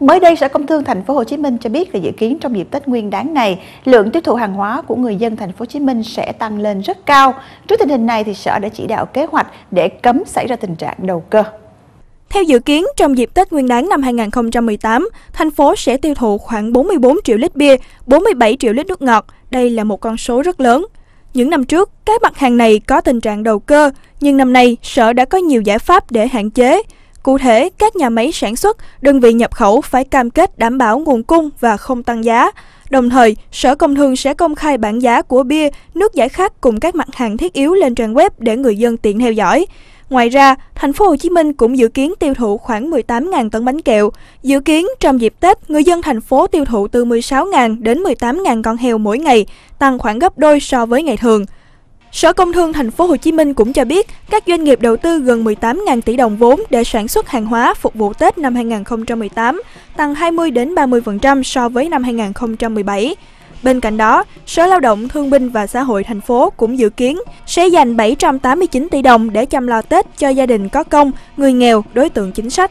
Mới đây, Sở Công Thương Thành phố Hồ Chí Minh cho biết là dự kiến trong dịp Tết Nguyên đán này, lượng tiêu thụ hàng hóa của người dân Thành phố Hồ Chí Minh sẽ tăng lên rất cao. Trước tình hình này thì Sở đã chỉ đạo kế hoạch để cấm xảy ra tình trạng đầu cơ. Theo dự kiến, trong dịp Tết Nguyên đán năm 2018, thành phố sẽ tiêu thụ khoảng 44 triệu lít bia, 47 triệu lít nước ngọt. Đây là một con số rất lớn. Những năm trước, các mặt hàng này có tình trạng đầu cơ, nhưng năm nay Sở đã có nhiều giải pháp để hạn chế. Cụ thể, các nhà máy sản xuất, đơn vị nhập khẩu phải cam kết đảm bảo nguồn cung và không tăng giá. Đồng thời, Sở Công Thương sẽ công khai bảng giá của bia, nước giải khát cùng các mặt hàng thiết yếu lên trang web để người dân tiện theo dõi. Ngoài ra, thành phố Hồ Chí Minh cũng dự kiến tiêu thụ khoảng 18.000 tấn bánh kẹo. Dự kiến trong dịp Tết, người dân thành phố tiêu thụ từ 16.000 đến 18.000 con heo mỗi ngày, tăng khoảng gấp đôi so với ngày thường. Sở Công Thương thành phố Hồ Chí Minh cũng cho biết, các doanh nghiệp đầu tư gần 18.000 tỷ đồng vốn để sản xuất hàng hóa phục vụ Tết năm 2018, tăng 20 đến 30% so với năm 2017. Bên cạnh đó, Sở Lao động Thương binh và Xã hội thành phố cũng dự kiến sẽ dành 789 tỷ đồng để chăm lo Tết cho gia đình có công, người nghèo, đối tượng chính sách.